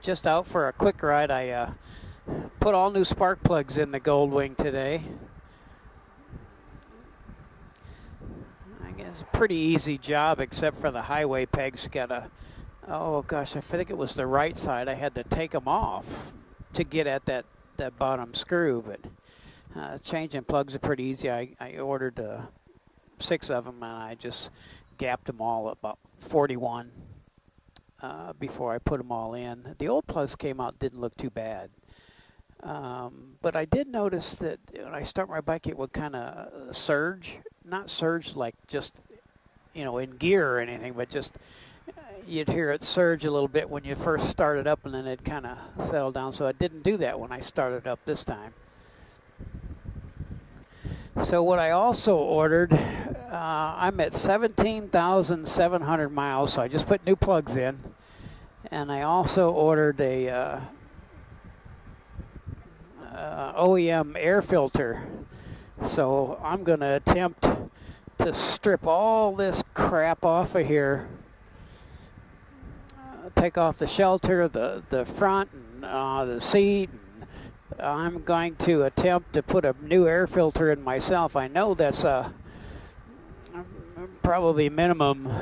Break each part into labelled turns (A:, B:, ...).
A: just out for a quick ride. I uh, put all new spark plugs in the Goldwing today. I guess pretty easy job except for the highway pegs. Got a, oh gosh, I think it was the right side. I had to take them off to get at that, that bottom screw, but uh, changing plugs are pretty easy. I, I ordered uh, six of them and I just gapped them all at about 41 uh, before I put them all in. The old plugs came out didn't look too bad. Um, but I did notice that when I start my bike, it would kind of surge. Not surge like just, you know, in gear or anything, but just uh, you'd hear it surge a little bit when you first started up and then it kind of settled down. So I didn't do that when I started up this time. So what I also ordered, uh, I'm at 17,700 miles, so I just put new plugs in. And I also ordered a uh, uh, OEM air filter. So I'm going to attempt to strip all this crap off of here. Uh, take off the shelter, the, the front, and uh, the seat, And I'm going to attempt to put a new air filter in myself. I know that's a probably minimum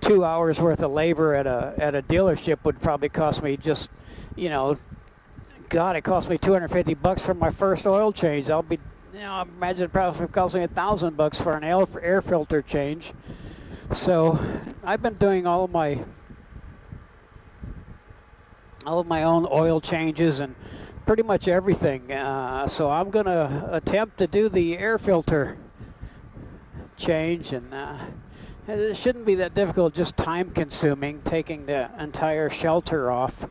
A: two hours worth of labor at a at a dealership would probably cost me just you know god it cost me 250 bucks for my first oil change i'll be you know I imagine it probably cost me a thousand bucks for an air filter change so i've been doing all of my all of my own oil changes and pretty much everything. Uh, so I'm going to attempt to do the air filter change and uh, it shouldn't be that difficult, just time consuming, taking the entire shelter off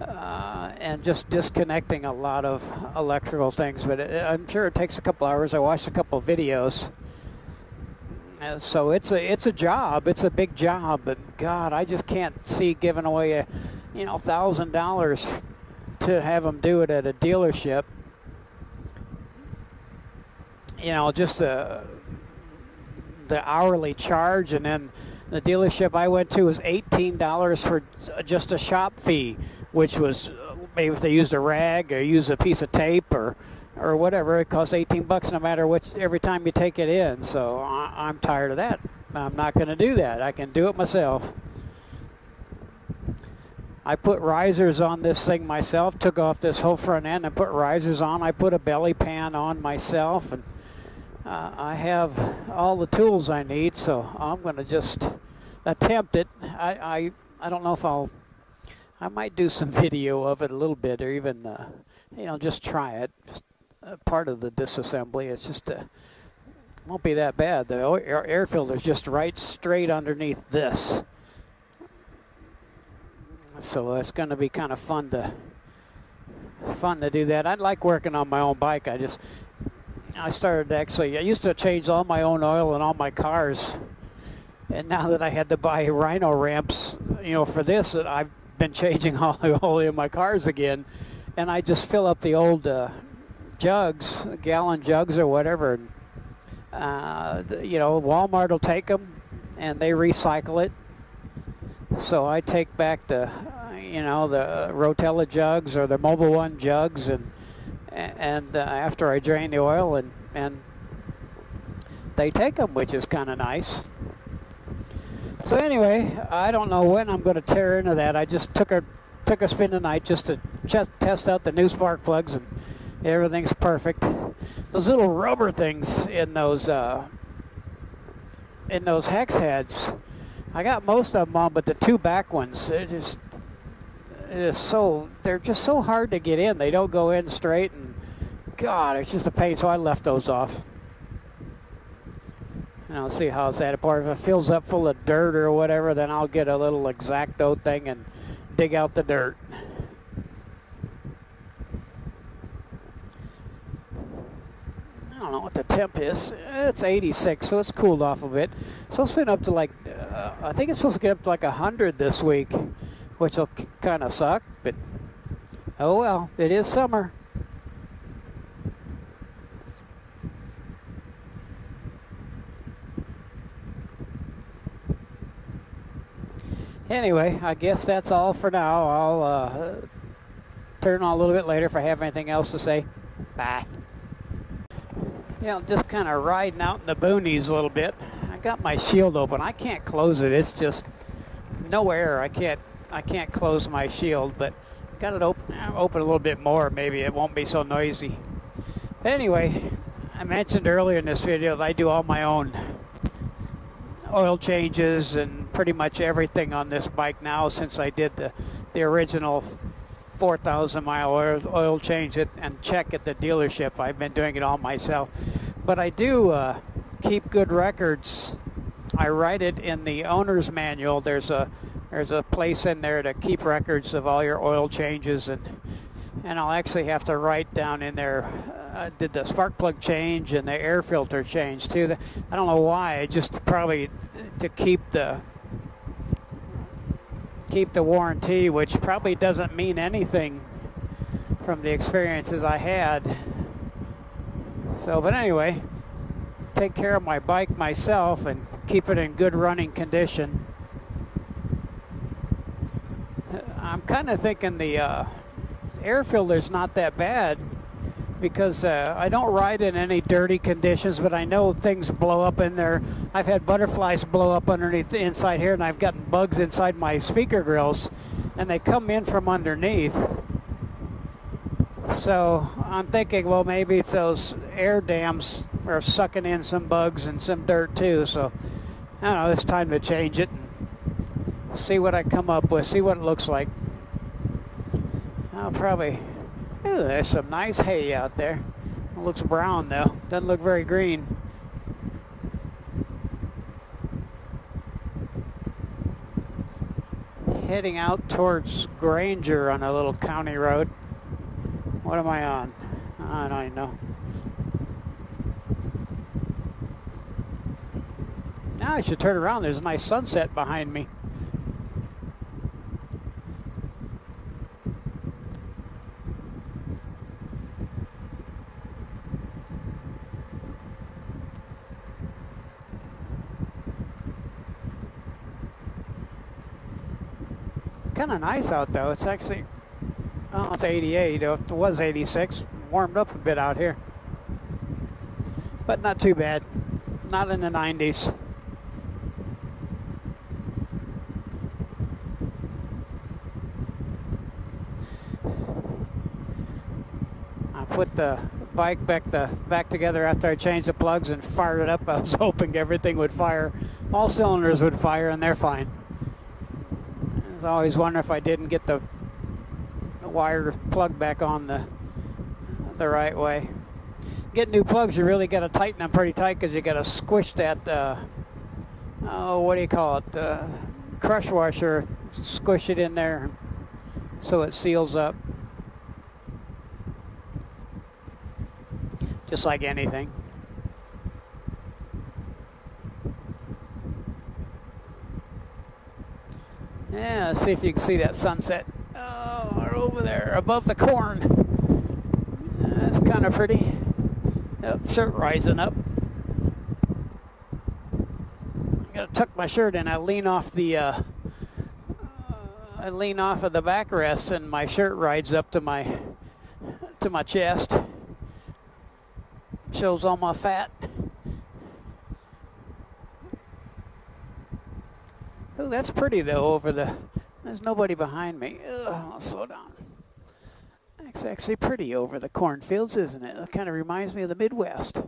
A: uh, and just disconnecting a lot of electrical things. But it, I'm sure it takes a couple hours. I watched a couple videos. Uh, so it's a it's a job. It's a big job. But God, I just can't see giving away a you know thousand dollars to have them do it at a dealership. You know, just the the hourly charge, and then the dealership I went to was eighteen dollars for just a shop fee, which was uh, maybe if they used a rag or use a piece of tape or or whatever, it costs 18 bucks no matter which every time you take it in. So I, I'm tired of that. I'm not going to do that. I can do it myself. I put risers on this thing myself, took off this whole front end and put risers on. I put a belly pan on myself and uh, I have all the tools I need, so I'm going to just attempt it. I, I, I don't know if I'll, I might do some video of it a little bit or even, uh, you know, just try it. Just uh, part of the disassembly. It's just, uh, won't be that bad. The air, air filter is just right straight underneath this so it's going to be kind of fun to fun to do that. I like working on my own bike. I just I started actually I used to change all my own oil in all my cars, and now that I had to buy Rhino ramps, you know, for this, I've been changing all the oil in my cars again, and I just fill up the old uh, jugs, gallon jugs or whatever. Uh, you know, Walmart will take them, and they recycle it. So I take back the, you know, the Rotella jugs or the Mobil One jugs, and and uh, after I drain the oil, and and they take them, which is kind of nice. So anyway, I don't know when I'm going to tear into that. I just took a took a spin tonight just to just test out the new spark plugs, and everything's perfect. Those little rubber things in those uh, in those hex heads I got most of them on, but the two back ones, they're just, it's so, they're just so hard to get in. They don't go in straight, and God, it's just a pain, so I left those off. And I'll see how it's at apart. If it fills up full of dirt or whatever, then I'll get a little X-Acto thing and dig out the dirt. I don't know what the temp is. It's 86, so it's cooled off a bit. So it's been up to like uh, I think it's supposed to get up to like 100 this week, which will kind of suck, but oh well, it is summer. Anyway, I guess that's all for now. I'll uh, turn on a little bit later if I have anything else to say. Bye. You know, just kind of riding out in the boonies a little bit. I got my shield open. I can't close it. It's just no air. I can't I can't close my shield, but got it open open a little bit more. Maybe it won't be so noisy. Anyway, I mentioned earlier in this video that I do all my own oil changes and pretty much everything on this bike now since I did the, the original 4,000 mile oil, oil change it and check at the dealership. I've been doing it all myself. But I do uh, keep good records. I write it in the owner's manual. There's a there's a place in there to keep records of all your oil changes and and I'll actually have to write down in there uh, did the spark plug change and the air filter change too. I don't know why. Just probably to keep the keep the warranty, which probably doesn't mean anything from the experiences I had. So, but anyway, take care of my bike myself and keep it in good running condition. I'm kind of thinking the uh, air filter's not that bad because uh, I don't ride in any dirty conditions, but I know things blow up in there. I've had butterflies blow up underneath the inside here, and I've gotten bugs inside my speaker grills, and they come in from underneath. So I'm thinking, well, maybe those air dams are sucking in some bugs and some dirt too. So I don't know, it's time to change it and see what I come up with, see what it looks like. I'll probably Ooh, there's some nice hay out there. It looks brown though. Doesn't look very green. Heading out towards Granger on a little county road. What am I on? I don't even know. Now I should turn around. There's a nice sunset behind me. kind of nice out though. It's actually, oh, it's 88. It was 86. Warmed up a bit out here. But not too bad. Not in the 90s. I put the bike back the back together after I changed the plugs and fired it up. I was hoping everything would fire. All cylinders would fire and they're fine. I always wonder if I didn't get the wire plug back on the the right way. Get new plugs, you really got to tighten them pretty tight because you got to squish that, uh, oh, what do you call it, uh, crush washer, squish it in there so it seals up. Just like anything. Yeah, see if you can see that sunset. Oh, we're over there above the corn. That's kind of pretty. Yep, shirt rising up. I gotta tuck my shirt in. I lean off the, uh, I lean off of the backrest and my shirt rides up to my, to my chest. Shows all my fat. Oh, that's pretty though over the, there's nobody behind me. Ugh, I'll slow down. It's actually pretty over the cornfields, isn't it? It kind of reminds me of the Midwest.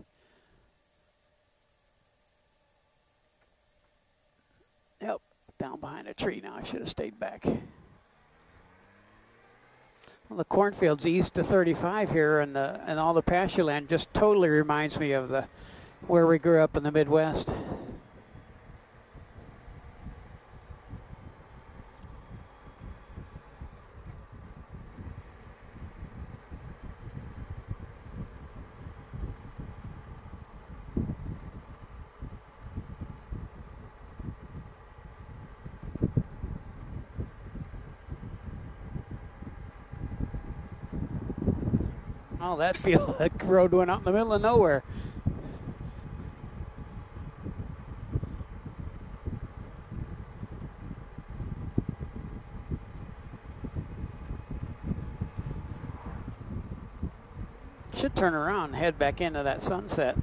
A: Yep, down behind a tree now. I should have stayed back. Well, the cornfields east to 35 here and the and all the pasture land just totally reminds me of the where we grew up in the Midwest. Oh, that field, that road went out in the middle of nowhere. Should turn around head back into that sunset.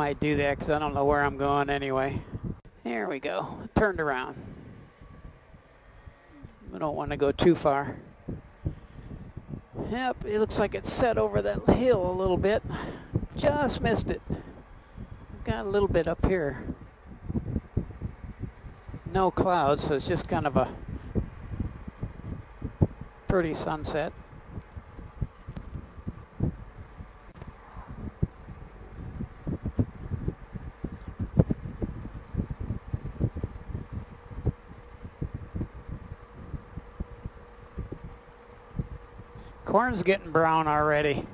A: Might do that because I don't know where I'm going anyway. There we go. Turned around. I don't want to go too far. Yep, it looks like it's set over that hill a little bit. Just missed it. Got a little bit up here. No clouds, so it's just kind of a pretty sunset. Corn's getting brown already.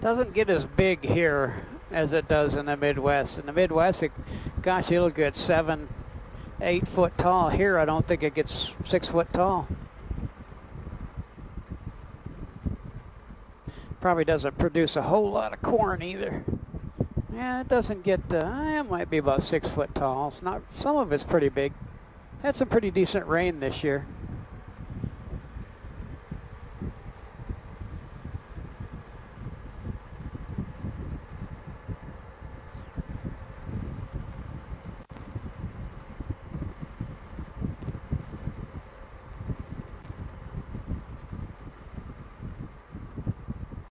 A: Doesn't get as big here as it does in the Midwest. In the Midwest, it, gosh, it'll get seven, eight foot tall. Here, I don't think it gets six foot tall. Probably doesn't produce a whole lot of corn either. Yeah, it doesn't get, uh, it might be about six foot tall. It's not, some of it's pretty big. Had some pretty decent rain this year.